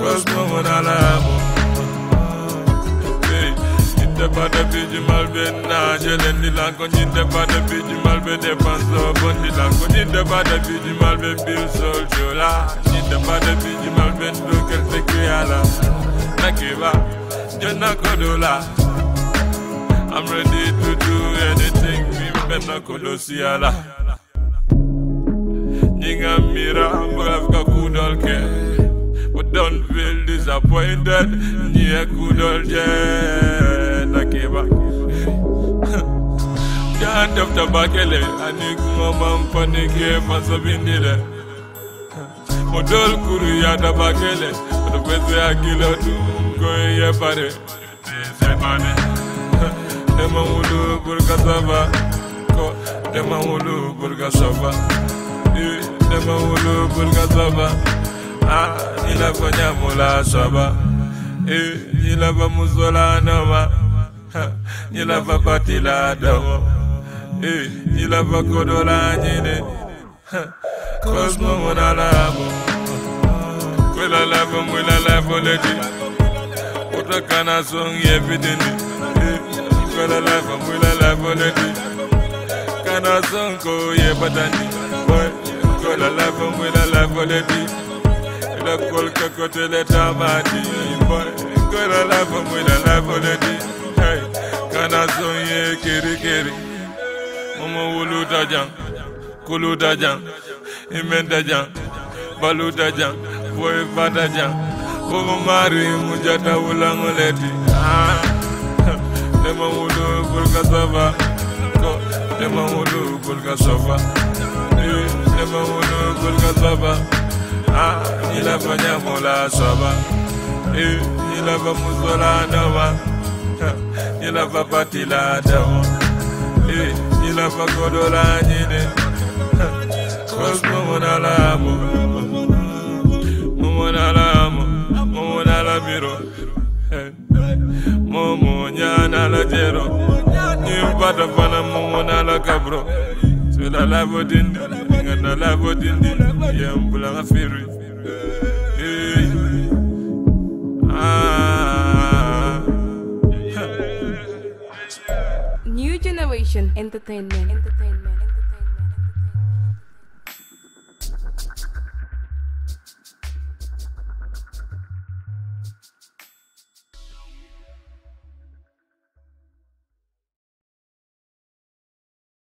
Franchement, on a l'amour. Inte pa depi di malbe nan jelen di lan kon Inte pa di malbe depans lo kon di lan kon Inte pa di malbe bil sol jola Inte pa depi di malbe ndo kel te kriyala Nakiba, jona kodola I'm ready to do anything mi mbena kolosiyala Nyinga mira, mbalaf kakudol ke don't feel disappointed. Near good old Jen, I came back. Can't have tobacco, and you come on for the game for something. Model Kuria tobacco, but the best way I kill her to go here for it. Dema wulu burga sava, ko dema wulu burga sava, dema wulu burga sava. a ah, ilako nyamula swaba eh, nyilava muzolanoma nyilava patiladamo eh, nyilava kodolanyine kosmo munalamo kwelalavo mwilalavo leti utokana song yepitini eh, kwelalavo mwilalavo leti kana sonko yepatani kwelalavo mwilalavo leti la kolka kote le tabati boy kola la fomu la la foledi hey kana zoye kiri kiri momo wulu dajan kulu dajan imen dajan balu dajan boy fatajan momo mari mujata wulang leti ah demo wulu kolka sofa demo wulu kolka sofa la soba Eh, ila va muzola dawa Ila va patila dawa Eh, ila va kodola njine mona la mo Mona la mo Mona la biro Momo nyana la jero Nimpata fana mona la kabro. Sula la vodindi Ngana la vodindi Yambula ngafiri Yeah. Innovation Entertainment. Entertainment.